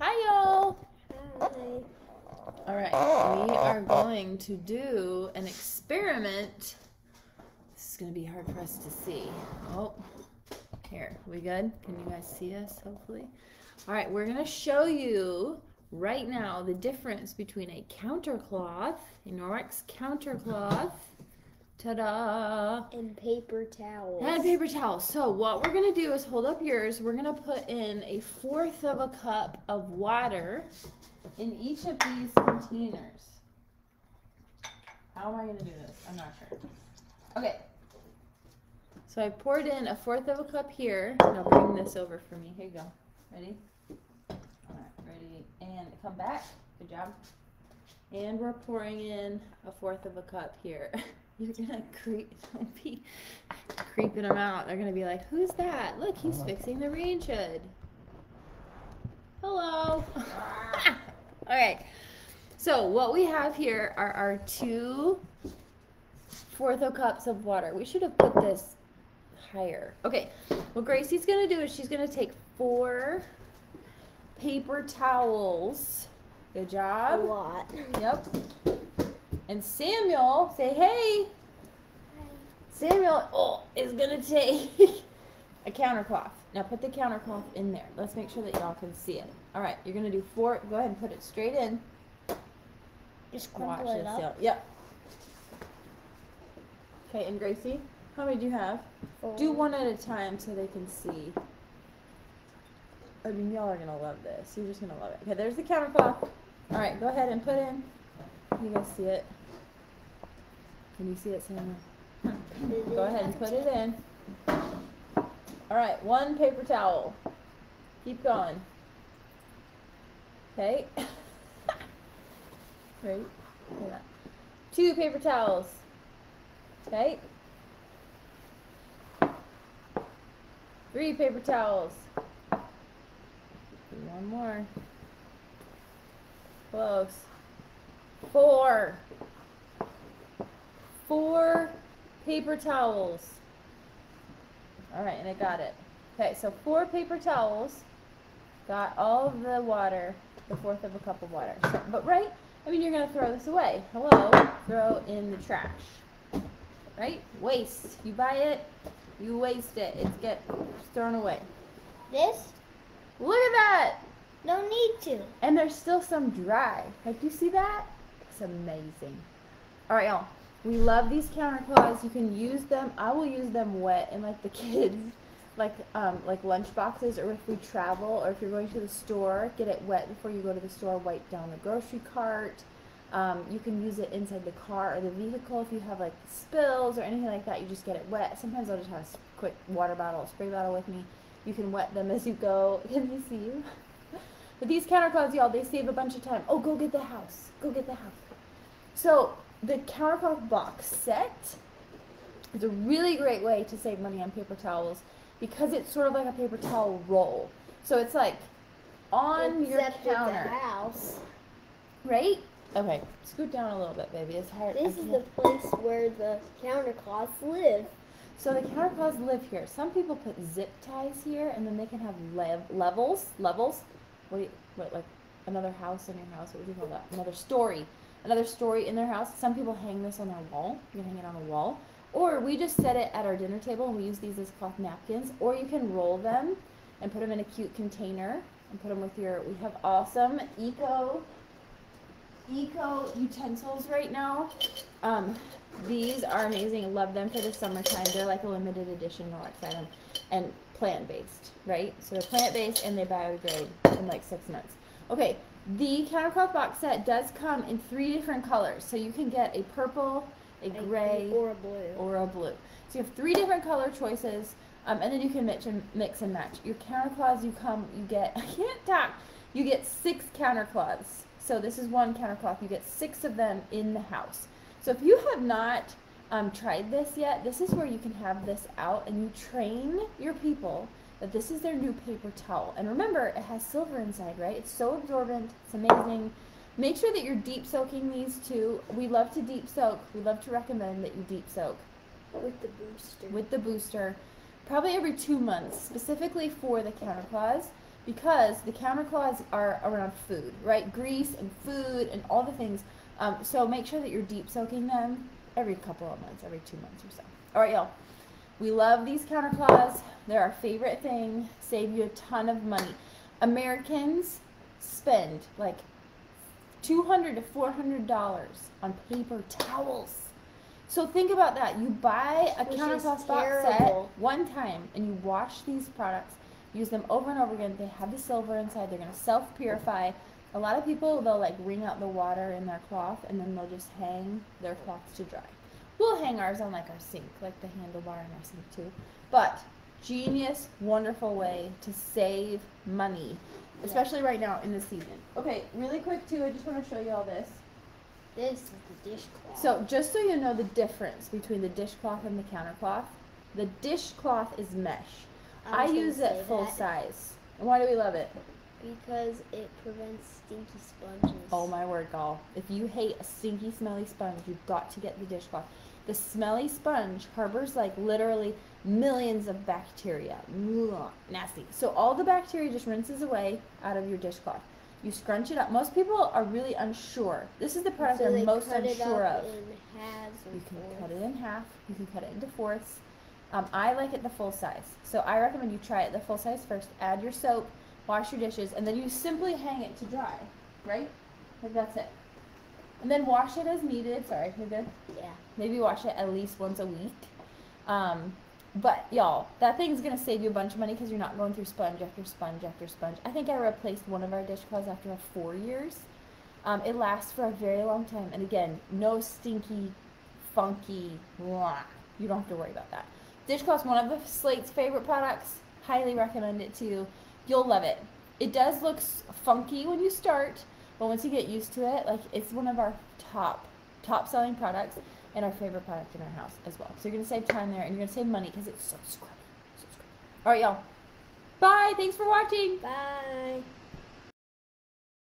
Hi, y'all. Hi. All right, we are going to do an experiment. This is going to be hard for us to see. Oh, here, we good? Can you guys see us, hopefully? All right, we're going to show you right now the difference between a countercloth, a Norwex countercloth, ta-da, And paper towels. and paper towels. So what we're gonna do is hold up yours. We're gonna put in a fourth of a cup of water in each of these containers. How am I gonna do this? I'm not sure. Okay. So I poured in a fourth of a cup here. Now bring this over for me. Here you go. Ready? Alright, ready. And come back. Good job. And we're pouring in a fourth of a cup here. You're gonna creep. Don't be creeping them out. They're gonna be like, "Who's that? Look, he's uh-huh. fixing the range hood." Hello. okay. So what we have here are our two fourth of cups of water. We should have put this higher. Okay. What Gracie's gonna do is she's gonna take four paper towels. Good job A lot. Yep. And Samuel, say hey. Samuel oh, is gonna take a countercloth. Now put the countercloth in there. Let's make sure that y'all can see it. All right, you're gonna do four. Go ahead and put it straight in. Just Watch crumple it this. up. Yep. yep. Okay, and Gracie, how many do you have? Do one at a time so they can see. I mean, y'all are gonna love this. You're just gonna love it. Okay, there's the countercloth. All right, go ahead and put in. You guys see it? Can you see it, Samuel? Go ahead and put it in. All right, one paper towel. Keep going. Okay. Ready? Two paper towels. Okay. Three paper towels. One more. Close. Four. Four paper towels. All right, and I got it. Okay, so four paper towels. Got all of the water, the fourth of a cup of water. So, but right, I mean, you're gonna throw this away. Hello, throw in the trash. Right? Waste. You buy it, you waste it. It's get thrown away. This? Look at that! No need to. And there's still some dry. Like, do you see that? It's amazing. All right, y'all. We love these countercloths. You can use them. I will use them wet in like the kids, like um, like lunch boxes, or if we travel, or if you're going to the store, get it wet before you go to the store. Wipe down the grocery cart. Um, you can use it inside the car or the vehicle if you have like spills or anything like that. You just get it wet. Sometimes I'll just have a quick water bottle, spray bottle with me. You can wet them as you go. Can they see you? But these countercloths, y'all, they save a bunch of time. Oh, go get the house. Go get the house. So the countercloth box set is a really great way to save money on paper towels because it's sort of like a paper towel roll. So it's like on your Except at counter, the house. right? Okay, scoot down a little bit, baby. It's hard. This is the place where the countercloths live. So the countercloths live here. Some people put zip ties here, and then they can have lev- levels. Levels. What, you, what like another house in your house? What would you call that? Another story. Another story in their house. Some people hang this on their wall. You can hang it on a wall, or we just set it at our dinner table, and we use these as cloth napkins. Or you can roll them and put them in a cute container and put them with your. We have awesome eco eco utensils right now. Um, these are amazing. I love them for the summertime. They're like a limited edition Norwex item and plant based, right? So they're plant based and they biodegrade in like six months. Okay, the countercloth box set does come in three different colors. So you can get a purple, a gray, Or a blue. or a blue. So you have three different color choices, um, and then you can mix and mix and match. Your countercloths, you come, you get. I can't talk. You get six countercloths. So this is one countercloth. You get six of them in the house. So if you have not um, tried this yet, this is where you can have this out and you train your people this is their new paper towel. And remember, it has silver inside, right? It's so absorbent. It's amazing. Make sure that you're deep soaking these too. We love to deep soak. We love to recommend that you deep soak With the booster. with the booster probably every two months, specifically for the countercloths, because the countercloths are around food, right? Grease and food and all the things. Um, so make sure that you're deep soaking them every couple of months, every two months or so. All right, y'all. We love these countercloths. They're our favorite thing. Save you a ton of money. Americans spend like 200 to four hundred dollars on paper towels. So think about that. You buy a Which countercloth box set one time and you wash these products, use them over and over again. They have the silver inside. They're gonna self purify. A lot of people they'll like wring out the water in their cloth and then they'll just hang their cloths to dry. We'll hang ours on like our sink, like the handlebar in our sink too. But genius, wonderful way to save money, especially right now in the season. Okay, really quick too. I just want to show you all this. This is the dishcloth. So just so you know the difference between the dishcloth and the countercloth, the dishcloth is mesh. I, gonna use it full that size. And why do we love it? because it prevents stinky sponges. Oh my word, gall. If you hate a stinky, smelly sponge, you've got to get the dishcloth. The smelly sponge harbors like literally millions of bacteria. Ugh, nasty. So all the bacteria just rinses away out of your dishcloth. You scrunch it up. Most people are really unsure. This is the product so they're most unsure of. in halves or You can fourths. cut it in half. You can cut it into fourths. Um, I like it the full size. So I recommend you try it the full size first. Add your soap, wash your dishes, and then you simply hang it to dry. Right? Like that's it. And then wash it as needed. Sorry, you're good. Yeah. Maybe wash it at least once a week. Um, but y'all, that thing's gonna save you a bunch of money because you're not going through sponge after sponge after sponge. I think I replaced one of our dishcloths after four years. Um, it lasts for a very long time, and again, no stinky, funky. Blah. You don't have to worry about that. Dishcloth's one of the Slate's favorite products. Highly recommend it to you. You'll love it. It does look funky when you start, but once you get used to it, like it's one of our top top selling products and our favorite product in our house as well. So you're gonna save time there and you're gonna save money because it's so scrubby. So scrubby. All right, y'all. Bye. Thanks for watching. Bye.